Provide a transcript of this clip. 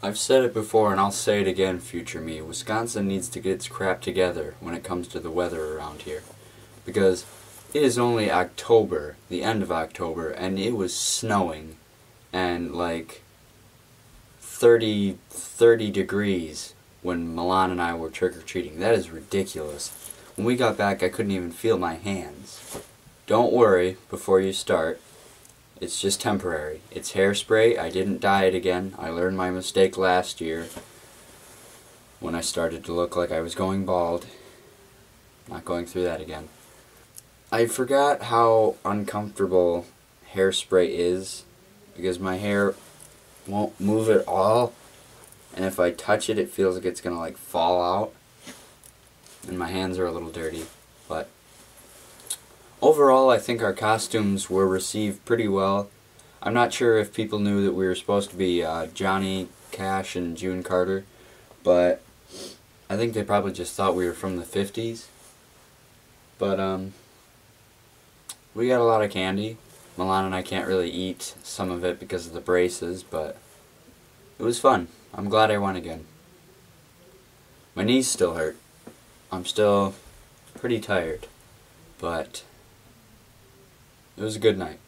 I've said it before and I'll say it again, future me. Wisconsin needs to get its crap together when it comes to the weather around here. Because it is only October, the end of October, and it was snowing and like 30, 30 degrees when Milan and I were trick or treating. That is ridiculous. When we got back, I couldn't even feel my hands. Don't worry before you start. It's just temporary. It's hairspray. I didn't dye it again. I learned my mistake last year when I started to look like I was going bald. Not going through that again. I forgot how uncomfortable hairspray is because my hair won't move at all and if I touch it it feels like it's gonna like fall out and my hands are a little dirty but overall I think our costumes were received pretty well I'm not sure if people knew that we were supposed to be uh, Johnny Cash and June Carter but I think they probably just thought we were from the 50s but um we got a lot of candy Milan and I can't really eat some of it because of the braces but it was fun I'm glad I won again. My knees still hurt. I'm still pretty tired, but it was a good night.